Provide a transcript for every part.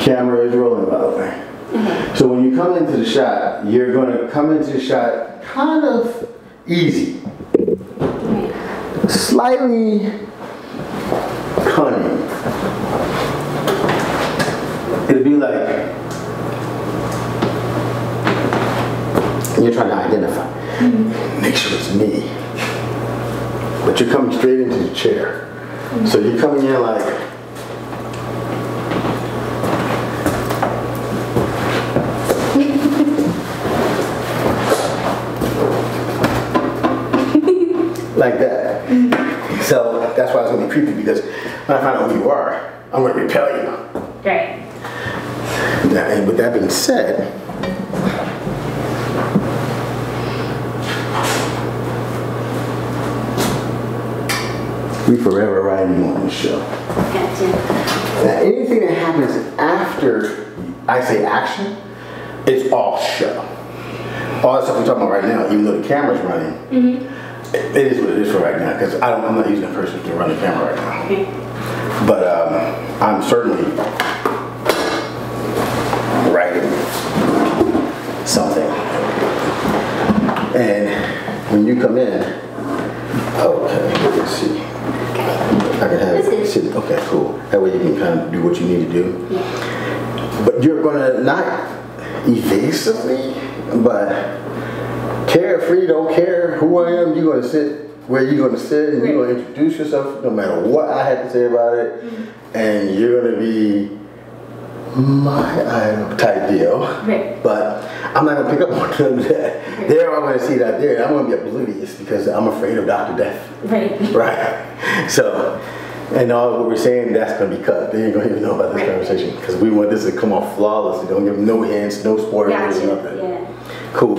Camera is rolling, by the way. Mm-hmm. So when you come into the shot, you're going to come into the shot kind of easy, slightly cunning. It'd be like you're trying to identify. Mm-hmm. Make sure it's me. But you're coming straight into the chair. So you're coming in like like that. So that's why it's gonna be creepy because when I find out who you are, I'm gonna repel you. Right. Now, and with that being said, we forever riding you on the show. Gotcha. Now, anything that happens after I say action, it's all show. All the stuff we're talking about right now, even though the camera's running, it- it is what it is for right now because I'm not using a person to run the camera right now. Okay. But um, I'm certainly writing something. And when you come in, okay, let's see. I can have it. Okay, cool. That way you can kind of do what you need to do. Yeah. But you're gonna not evasively, but carefree, don't care who I am, you're gonna sit where you're gonna sit and you're gonna introduce yourself no matter what I have to say about it. Mm-hmm. And you're gonna be my idol type deal. Right. But I'm not gonna pick up on them that. There I'm gonna see that there and I'm gonna be oblivious because I'm afraid of Dr. Death. Right. Right. So, and all what we're saying, that's gonna be cut. They ain't gonna even know about this Right. conversation because we want this to come off flawlessly. Don't give them no hints, no spoilers, Gotcha. nothing. Yeah. Cool.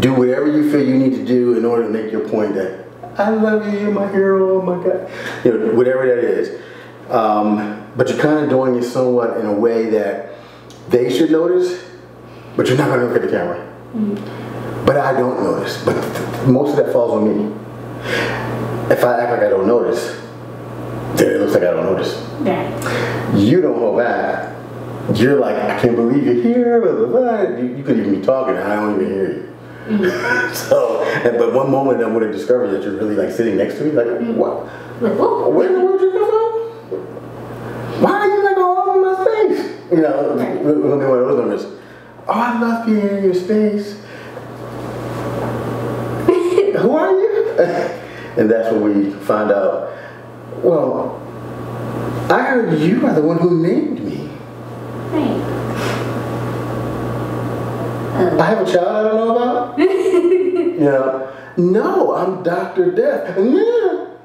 Do whatever you feel you need to do in order to make your point that I love you, you're my hero, oh my God. You know, whatever that is. Um, but you're kind of doing it somewhat in a way that they should notice, but you're not gonna look at the camera. But I don't notice. But th- most of that falls on me. If I act like I don't notice, then it looks like I don't notice. Right. You don't hold back. You're like, I can't believe you're here. Blah, blah, blah. You, you could even be talking, and I don't even hear you. Mm-hmm. so, and, but one moment I'm going to discover that you're really like sitting next to me, like, mm-hmm. what? Like. Where the world you come from? Why are you like all in my space? You know, Right. we're going to be one of those numbers. Oh, I love being in your space. Who are you? and that's when we find out, well, I heard you are the one who named me. Right. I have a child I don't know about? you know, no, I'm Dr. Death. Yeah.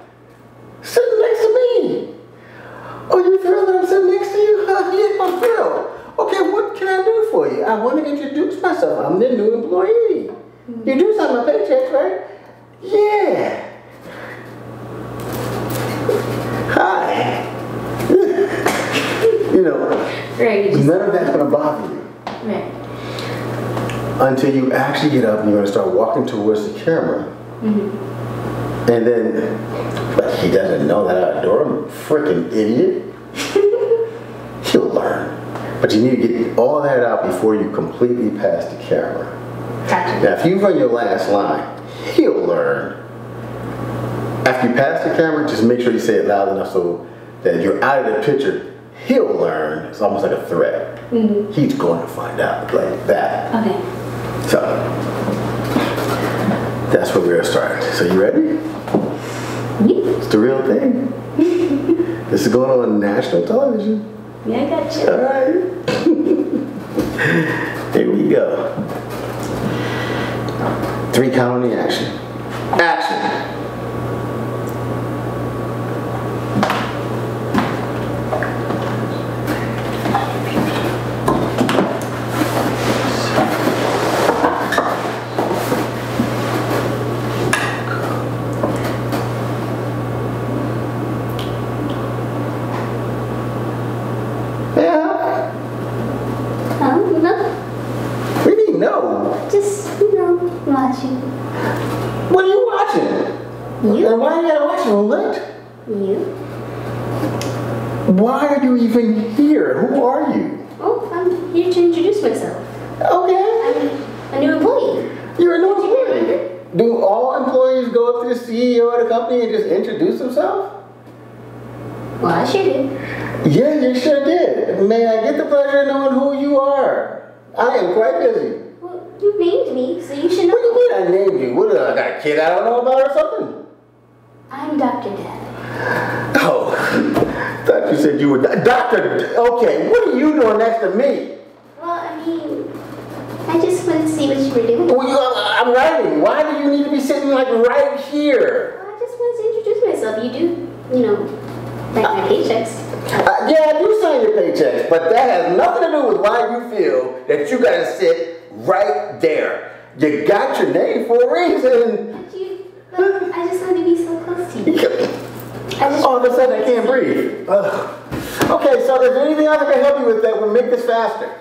Sitting next to me. Oh, you thrilled that I'm sitting next to you? yeah, I'm thrilled. Okay, what can I do for you? I want to introduce myself. I'm the new employee. You do sign my paychecks, right? Yeah. Hi. you know, Right. You none of that's going to bother you right. Until you actually get up and you're going to start walking towards the camera. Mm-hmm. And then, but he doesn't know that I adore him, freaking idiot. He'll learn. But you need to get all that out before you completely pass the camera. Gotcha. Now, if you run your last line, he'll learn. After you pass the camera, just make sure you say it loud enough so that you're out of the picture. He'll learn. It's almost like a threat. Mm-hmm. He's going to find out like that. Okay. So that's where we're starting. So you ready? Yeah. It's the real thing. this is going on national television. Yeah, I got you. All right. Here we go. Three count on the action. Action. Yeah. Um, no, What do you mean no? just, you know, watching. What are you watching? You? And why you gotta watch roulette? You? Why are you even here? Who are you? Oh, I'm here to introduce myself. Okay. I'm a new employee. You're a new employee. Do all employees go up to the CEO of the company and just introduce themselves? Well, I sure did. Yeah, you sure did. May I get the pleasure of knowing who you are? I am quite busy. You named me, so you should know. What do you mean I named you? What, uh, I got a kid I don't know about or something? I'm Dr. Deb. Oh, thought you said you were Doctor. Okay, what are you doing next to me? Well, I mean, I just wanted to see what you were doing. Well, you, I'm writing. Why do you need to be sitting like right here? Well, I just wanted to introduce myself. You do, you know, like my paychecks. Uh, yeah, I do sign your paychecks, but that has nothing to do with why you feel that you gotta sit right there. You got your name for a reason. You, I just wanted to be so close to you. All of a sudden, I can't breathe. Ugh. Okay, so is there anything else I can help you with that would make this faster?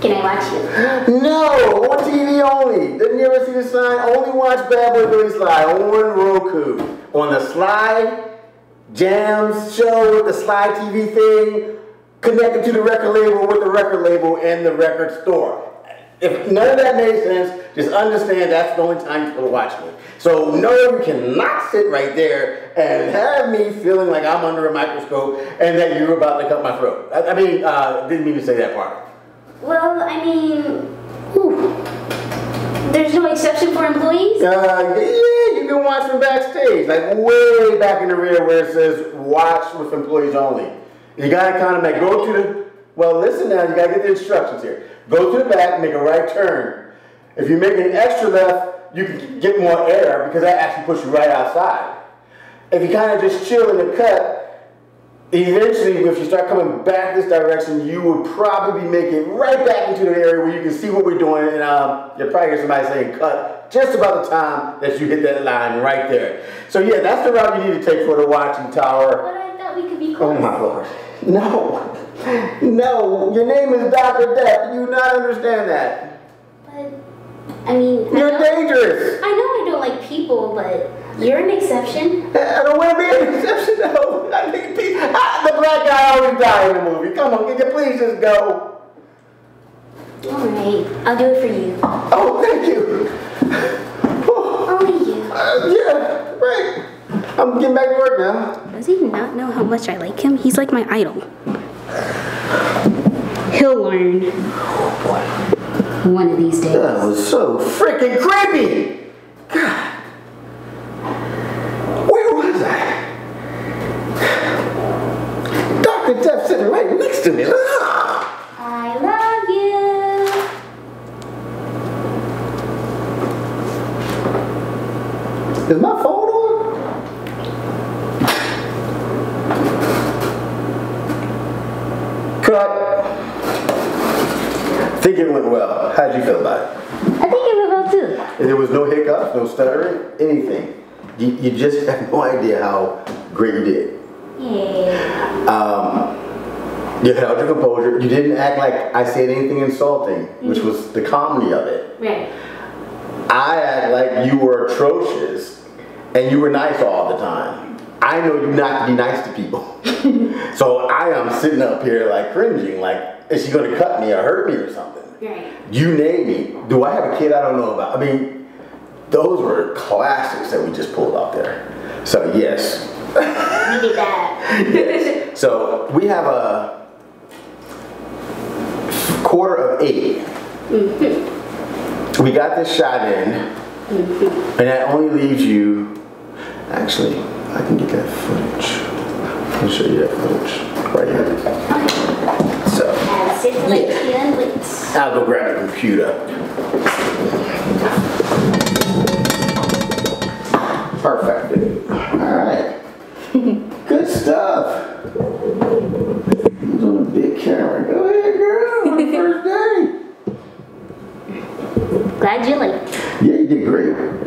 Can I watch you? No, on TV only. Didn't you ever see the sign? Only watch Bad Boy Billy Slide on Roku. On the Slide Jams show with the Slide TV thing, connected to the record label with the record label and the record store. If none of that made sense, just understand that's the only time to watch me. So no, you cannot sit right there and have me feeling like I'm under a microscope and that you're about to cut my throat. I, I mean, uh, didn't mean to say that part. Well, I mean, whew. there's no exception for employees. Uh, yeah, you can watch from backstage, like way back in the rear where it says watch with employees only. You gotta kind of make, go to the, well, listen now, you gotta get the instructions here. Go to the back, make a right turn. If you make an extra left, you can get more air because that actually puts you right outside. If you kind of just chill in the cut, eventually if you start coming back this direction, you will probably make it right back into the area where you can see what we're doing and um, you'll probably hear somebody saying cut just about the time that you hit that line right there. So yeah, that's the route you need to take for the watching tower. Oh my lord. No. No. Your name is Dr. Death. You Do you not understand that? But I mean, I You're know, dangerous. I know I don't like people, but you're an exception. I don't want to be an exception. No. I think pe- ah, the black guy always died in the movie. Come on, can you please just go? All right, I'll do it for you. Oh, thank you. Only you. Uh, yeah, right. I'm getting back to work now. Does he not know how much I like him? He's like my idol. He'll learn. One of these days. That was so freaking creepy. God. Where was I? Dr. Death sitting right next to me. I love you. Is my phone on? Cut. I think it went well. How'd you feel about it? I think it went well too. And there was no hiccups, no stuttering, anything. You, you just have no idea how great you did. Yeah. Um, you held your composure. You didn't act like I said anything insulting, which was the comedy of it. Right. I act like you were atrocious and you were nice all the time. I know you not to be nice to people. so I am sitting up here like cringing, like, is she gonna cut me or hurt me or something? Right. You name me. Do I have a kid I don't know about? I mean, those were classics that we just pulled out there. So yes. We did that. So we have a quarter of 8 mm-hmm. We got this shot in, mm-hmm. and that only leaves you. Actually, I can get that footage. I'll show you that footage right here. So And sit like and. I'll go grab the computer.